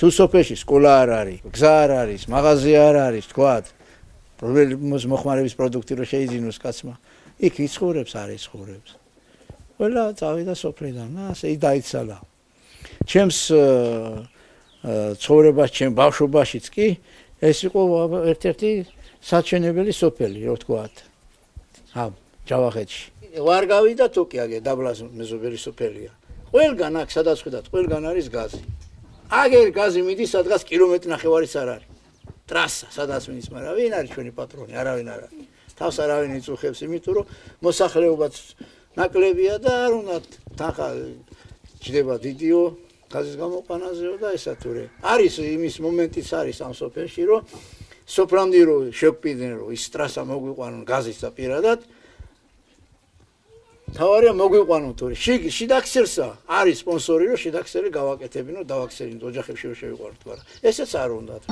თუ სოფელში სკოლა არ არის, გზა არ არის, მაღაზია არ არის, თქვათ, პრობლემის მოხმარების პროდუქტი რო შეიძინოს კაცმა, იქ იცხოვრებს, არ იცხოვრებს. ყველა წავიდა სოფლიდან, ასე დაიცალა. ჩემს ცხოვრებას, ჩემ ბავშვობაშიც კი ეს იყო ერთ-ერთი საჩვენებელი სოფელი, რო თქვათ. ამ ჯავახეთში. ვარ გავიდა თუ კი აგე დაბლას მეზობელი სოფელია. ყველგან აქ სადაც ხედავთ, ყველგან არის გაზი. აგერ გაზი მიდის სადღაც კილომეტრი ნახევარის არ არის. ტრასა, სადაც მიდის, მაგრამ ვინ არის ჩვენი პატრონი? არავინ არ არის. თავს არავინ იწუხებს, იმიტომ რომ მოსახლეობაც ნაკლებია და არ უნდა თანხა ჯდება დიდიო გაზის გამოყანაზეო და ესა თურე. არის იმის მომენტიც არის ამ სოფელში, რომ სოფრანდი რო შეგვიდნენ რომ ის ტრასა მოგვიყვანონ გაზის და პირადად თავარია მოგვიყვანონ თორე. შიდაქსერსა არის სპონსორი რომ შიდაქსერი გავაკეთებინო დავაქსერინო ოჯახებში რომ შევიყვანოთ მაგრამ ესეც არ უნდათ